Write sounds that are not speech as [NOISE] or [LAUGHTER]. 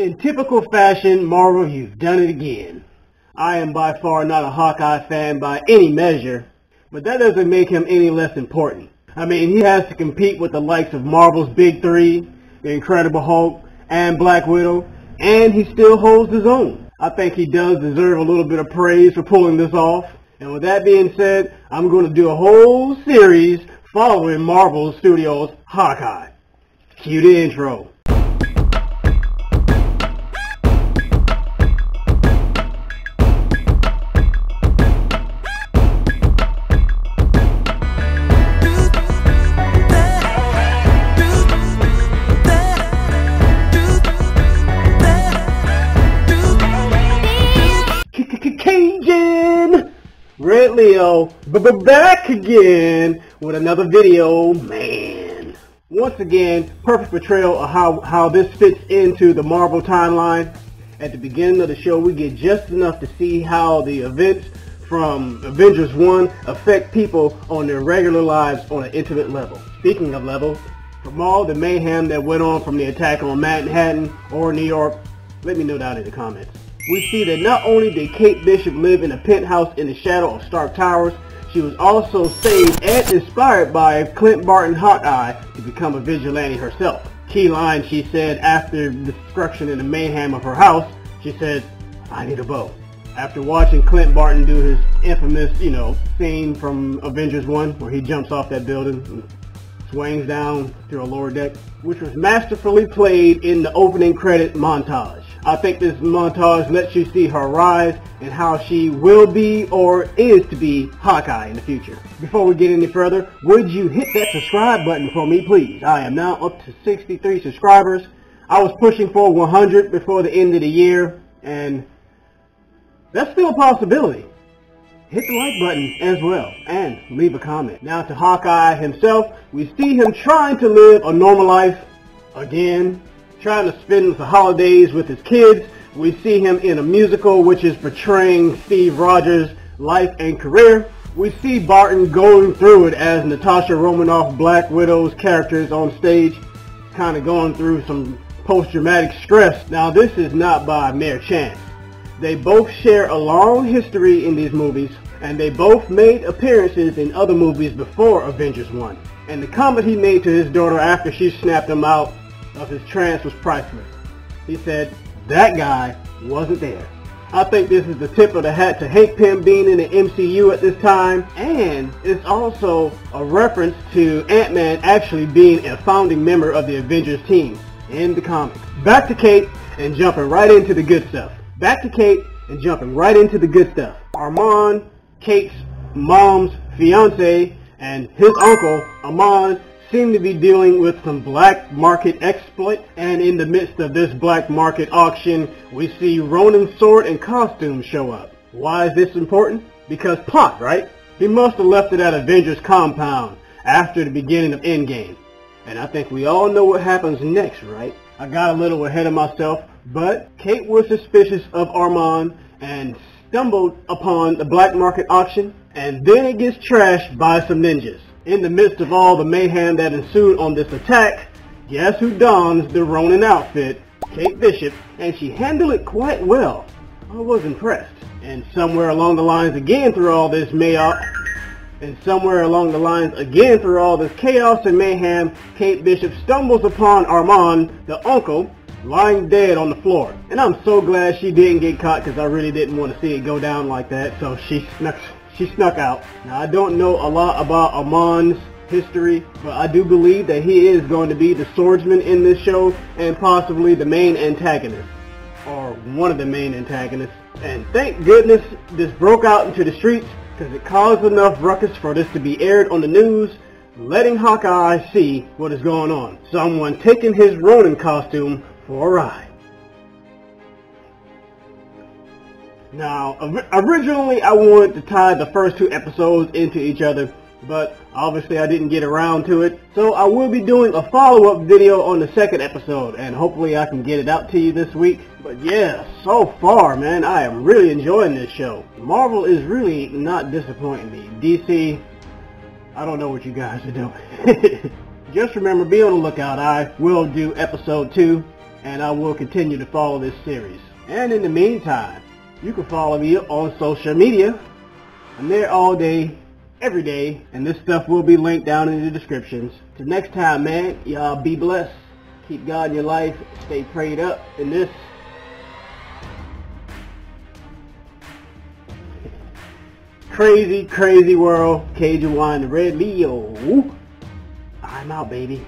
In typical fashion, Marvel, you've done it again. I am by far not a Hawkeye fan by any measure, but that doesn't make him any less important. I mean, he has to compete with the likes of Marvel's Big Three, The Incredible Hulk, and Black Widow, and he still holds his own. I think he does deserve a little bit of praise for pulling this off. And with that being said, I'm going to do a whole series following Marvel Studios' Hawkeye. Cue the intro. Red Leo, back again with another video, man. Once again, perfect portrayal of how, how this fits into the Marvel timeline. At the beginning of the show, we get just enough to see how the events from Avengers 1 affect people on their regular lives on an intimate level. Speaking of levels, from all the mayhem that went on from the attack on Manhattan or New York, let me know down in the comments we see that not only did Kate Bishop live in a penthouse in the shadow of Stark Towers, she was also saved and inspired by Clint Barton Hawkeye to become a vigilante herself. Key line she said after the destruction and the mayhem of her house, she said, I need a bow. After watching Clint Barton do his infamous, you know, scene from Avengers 1 where he jumps off that building and swings down through a lower deck, which was masterfully played in the opening credit montage. I think this montage lets you see her rise and how she will be or is to be Hawkeye in the future. Before we get any further, would you hit that subscribe button for me please? I am now up to 63 subscribers. I was pushing for 100 before the end of the year and that's still a possibility. Hit the like button as well and leave a comment. Now to Hawkeye himself, we see him trying to live a normal life again trying to spend the holidays with his kids. We see him in a musical which is portraying Steve Rogers' life and career. We see Barton going through it as Natasha Romanoff Black Widow's characters on stage, kind of going through some post-traumatic stress. Now this is not by mere chance. They both share a long history in these movies, and they both made appearances in other movies before Avengers 1. And the comment he made to his daughter after she snapped him out of his trance was priceless. He said, that guy wasn't there. I think this is the tip of the hat to Hank Pym being in the MCU at this time, and it's also a reference to Ant-Man actually being a founding member of the Avengers team in the comics. Back to Kate and jumping right into the good stuff. Back to Kate and jumping right into the good stuff. Armand, Kate's mom's fiance, and his uncle, Armand, seem to be dealing with some black market exploit and in the midst of this black market auction we see Ronin's sword and costume show up. Why is this important? Because plot, right? He must have left it at Avengers compound after the beginning of Endgame. And I think we all know what happens next, right? I got a little ahead of myself, but Kate was suspicious of Armand and stumbled upon the black market auction and then it gets trashed by some ninjas. In the midst of all the mayhem that ensued on this attack, guess who dons the Ronin outfit? Kate Bishop, and she handled it quite well. I was impressed. And somewhere along the lines again through all this mayhem, and somewhere along the lines again through all this chaos and mayhem, Kate Bishop stumbles upon Armand, the uncle, lying dead on the floor. And I'm so glad she didn't get caught because I really didn't want to see it go down like that. So she snuck she snuck out. Now, I don't know a lot about Armand's history, but I do believe that he is going to be the swordsman in this show and possibly the main antagonist, or one of the main antagonists. And thank goodness this broke out into the streets because it caused enough ruckus for this to be aired on the news, letting Hawkeye see what is going on. Someone taking his Ronin costume for a ride. Now, originally I wanted to tie the first two episodes into each other, but obviously I didn't get around to it. So I will be doing a follow-up video on the second episode, and hopefully I can get it out to you this week. But yeah, so far, man, I am really enjoying this show. Marvel is really not disappointing me. DC, I don't know what you guys are doing. [LAUGHS] Just remember, be on the lookout. I will do episode 2 and I will continue to follow this series. And in the meantime, you can follow me on social media. I'm there all day, every day, and this stuff will be linked down in the descriptions. Till next time, man, y'all be blessed. Keep God in your life. Stay prayed up in this. [LAUGHS] Crazy, crazy world. Kajun Wine, Red Leo. I'm out, baby.